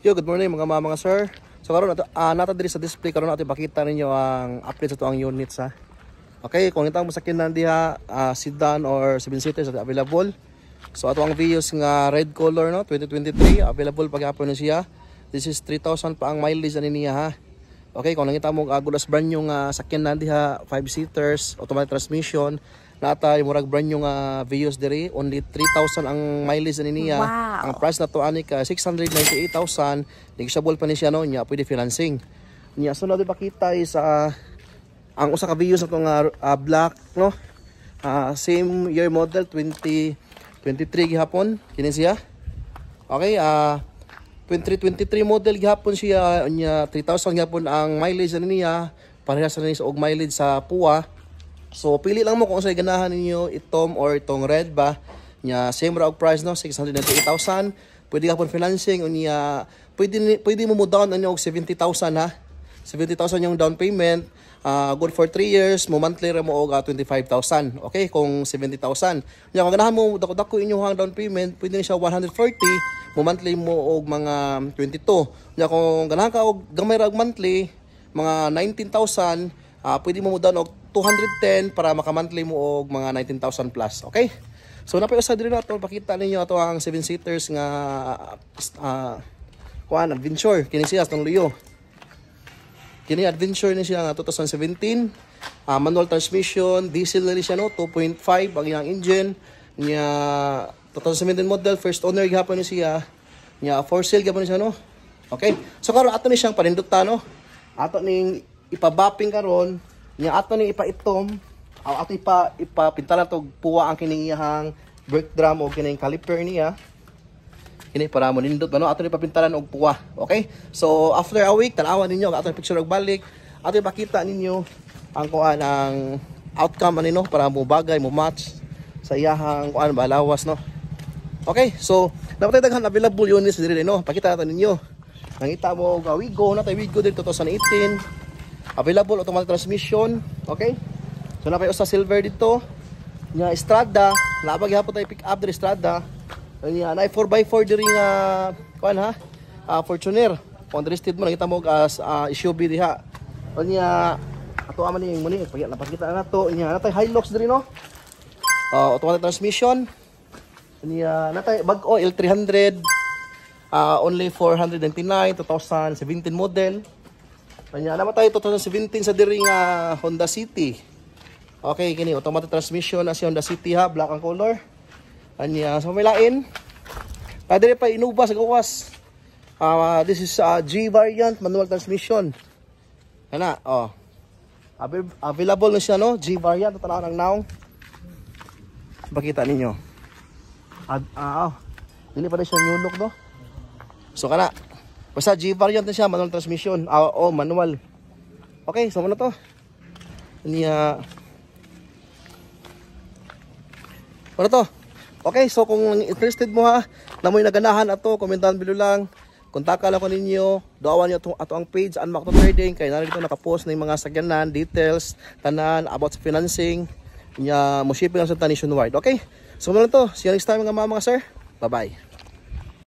Yo, good morning mga mga, mga sir. So karon nato uh, nata diri sa display karon nato ipakita ninyo ang update sa tuang units ha. Okay, kung itang masakinan diha uh, sedan or 7 seaters available. So ato ang Vios nga red color no 2023 available pagyapon na siya. This is 3,000 pa ang mileage ani niya ha. Okay, kung nakita mo uh, gulas brand yung uh, sakyanan diha 5 seaters automatic transmission nata yung murag brand yung uh, Vios diri. Only 3,000 ang mileage ani niya. Wow. ang price na to ani ka 698,000 negotiable pa ni siya no nya pwede financing. Nya so na di pakita is uh, ang usa ka Vios na to nga uh, black no? Ah, same year model 2023 gihapon. Kini siya. Okay ah 2023 model gihapon siya. Nya 3,000 gihapon ang mileage ani niya. Parehas na ni sa og mileage sa puwa So pili lang mo kung sa'yo ganahan ninyo itom or itong red ba. Nya same ra og price no 698,000. Pwede ka pon financing unya pwede pwede mo mo down ano og 70,000 ha. 70,000 yung down payment. Ah, good for 3 years, mo monthly ra mo og ah, 25,000. Okay, kung 70,000. Nya kung ganahan mo dako-dako inyong down payment, pwede ni siya 140, mo monthly mo og mga 22. Nya kung ganahan ka og gamay ra og monthly, mga 19,000, ah pwede mo mo down og 210 para maka-monthly mo og mga 19,000 plus. Okay? So napayusa diri na to pakita ninyo ato ang 7 seaters nga uh, kuan adventure kini siya sa Luyo. Kini adventure ni siya nga 2017. ah, manual transmission, diesel na rin siya no, 2.5 ang iyang engine. Nya 2017 model, first owner gihapon ni siya. Nya for sale gihapon ni siya no. Okay? So karon ato ni siyang panindutan no. Ato ning ipabapping karon, nya ato ning ipaitom, aw ato ipa ipapintalan to puwa ang kining iyang brake drum o kining caliper niya. Kini para mo nindot ano? Ato ni papintalan og puwa okay? So after a week tanawan ninyo ang ato picture og balik. Ato ipakita ninyo ang kuan ang outcome ani no para mo bagay mo match sa iyahang kuan ba lawas no? Okay so dapat daghan available units diri no? Pakita nato ninyo. Nangita mo og Wigo na tay Wigo din 2018 available automatic transmission okay so napay usa silver dito nya Estrada labag gyapon tay pick up diri Estrada Anya, na 4x4 diri nga kuan ha. Ah, Fortuner. Kung interested mo nakita mo as uh, SUV diha. Anya ato aman ning muni pag napakita na to nya natay Hilux diri no. Ah, automatic transmission. Anya natay bag-o L300 ah only 499 2017 model. Anya namatay 2017 sa diri nga Honda City. Okay, kini automatic transmission na si Honda City ha, black ang color. Anya, so may lain. Pwede rin pa inuba sa gawas. Ah, this is uh, G variant manual transmission. Kana, oh. Avail- Available na siya no, G variant na ng naong. Pakita ninyo. Ad, ah, oh. Dili pa na siya new look no. So kana. Basta G variant na siya, manual transmission. Ah, oh, manual. Okay, so ano to? Niya Ano to? Okay, so kung interested mo ha, na mo'y naganahan ato, comment down below lang. Kontaka lang ko ninyo, doawan niyo ato, ato ang page, Unmack to Trading, kaya narito nakapost na yung mga sagyanan, details, tanan, about sa financing, nya mo shipping lang sa nationwide. Okay? So muna to, see you next time mga mga, mga sir. Bye-bye.